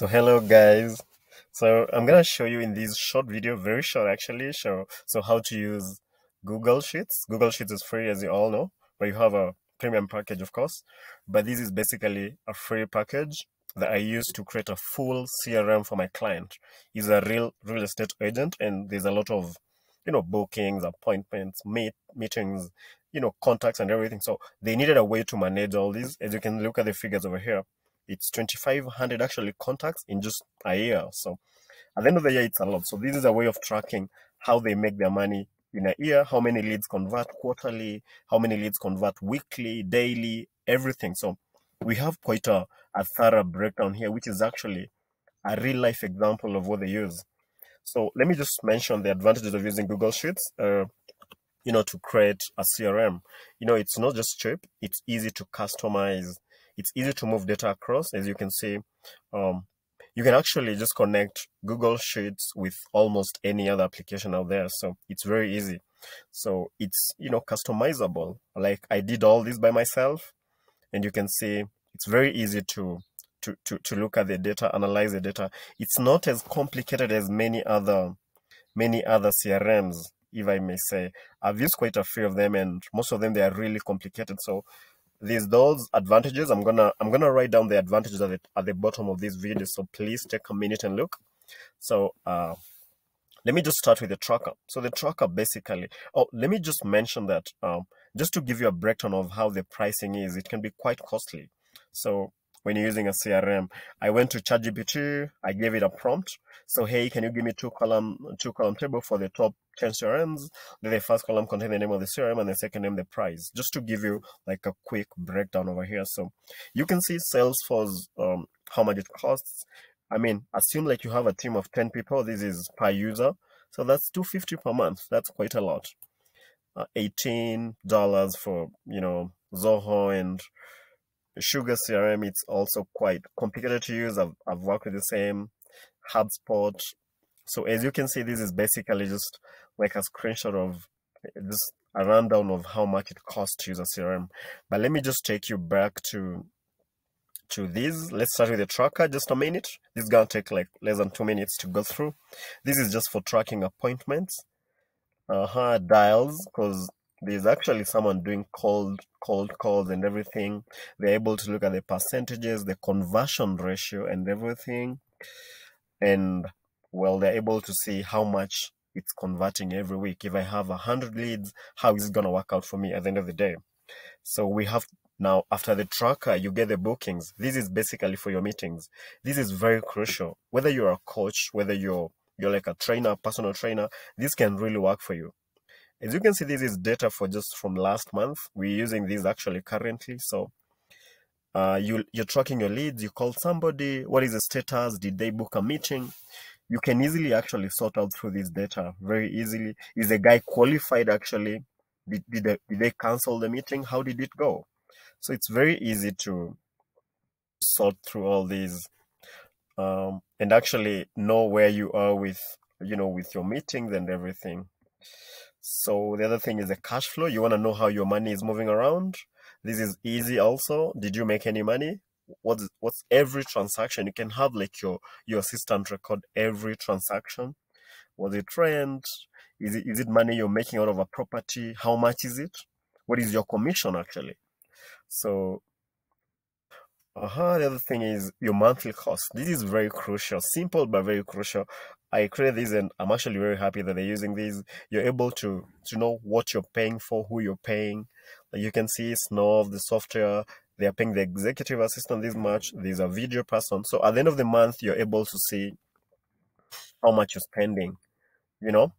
So hello guys. So I'm gonna show you in this short video, very short actually, show so how to use Google Sheets. Google Sheets is free as you all know, but you have a premium package of course. But this is basically a free package that I use to create a full CRM for my client. He's a real real estate agent and there's a lot of you know bookings, appointments, meet meetings, you know, contacts and everything. So they needed a way to manage all these. As you can look at the figures over here it's 2500 actually contacts in just a year. So at the end of the year it's a lot. So this is a way of tracking how they make their money in a year how many leads convert quarterly how many leads convert weekly daily everything. So we have quite a, a thorough breakdown here which is actually a real life example of what they use. So let me just mention the advantages of using google sheets uh, you know to create a crm you know it's not just cheap it's easy to customize it's easy to move data across as you can see um, you can actually just connect google sheets with almost any other application out there. So it's very easy. So it's you know customizable. Like i did all this by myself and you can see it's very easy to to, to, to look at the data analyze the data. It's not as complicated as many other many other crms if i may say. I've used quite a few of them and most of them they are really complicated. So there's those advantages i'm gonna i'm gonna write down the advantages at the, at the bottom of this video so please take a minute and look so uh let me just start with the tracker so the tracker basically oh let me just mention that um just to give you a breakdown of how the pricing is it can be quite costly so when you're using a CRM. I went to ChatGPT, I gave it a prompt. So hey, can you give me two column two column table for the top 10 CRMs? Then the first column contain the name of the CRM and the second name the price. Just to give you like a quick breakdown over here. So you can see Salesforce um how much it costs. I mean, assume like you have a team of 10 people, this is per user. So that's 250 per month. That's quite a lot. Uh, $18 for, you know, Zoho and Sugar CRM, it's also quite complicated to use. I've, I've worked with the same HubSpot. So as you can see, this is basically just like a screenshot of this a rundown of how much it costs to use a CRM. But let me just take you back to to this. Let's start with the tracker, just a minute. This is gonna take like less than two minutes to go through. This is just for tracking appointments, uh-huh, dials, because there's actually someone doing cold cold calls and everything they're able to look at the percentages the conversion ratio and everything and well they're able to see how much it's converting every week if i have a hundred leads how is it going to work out for me at the end of the day so we have now after the tracker you get the bookings this is basically for your meetings this is very crucial whether you're a coach whether you're you're like a trainer personal trainer this can really work for you as you can see, this is data for just from last month. We're using this actually currently. So uh, you, you're tracking your leads. You called somebody. What is the status? Did they book a meeting? You can easily actually sort out through this data very easily. Is the guy qualified actually? Did, did, they, did they cancel the meeting? How did it go? So it's very easy to sort through all these um, and actually know where you are with, you know, with your meetings and everything. So the other thing is the cash flow. You want to know how your money is moving around. This is easy also. Did you make any money? What's what's every transaction? You can have like your your assistant record every transaction. Was it rent? Is it is it money you're making out of a property? How much is it? What is your commission actually? So uh-huh. The other thing is your monthly cost. This is very crucial. Simple but very crucial. I created this and I'm actually very happy that they're using these. You're able to to know what you're paying for, who you're paying. You can see Snov, the software, they are paying the executive assistant this much. There's a video person. So at the end of the month, you're able to see how much you're spending. You know?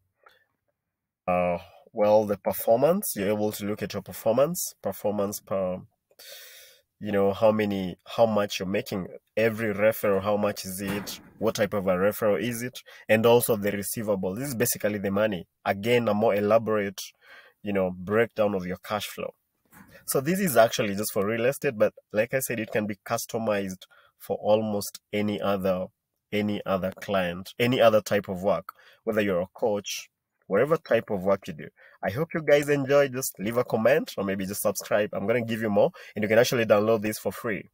Uh well the performance, you're able to look at your performance, performance per you know how many how much you're making every referral how much is it what type of a referral is it and also the receivable this is basically the money again a more elaborate you know breakdown of your cash flow so this is actually just for real estate but like i said it can be customized for almost any other any other client any other type of work whether you're a coach whatever type of work you do. I hope you guys enjoy. Just leave a comment or maybe just subscribe. I'm going to give you more and you can actually download this for free.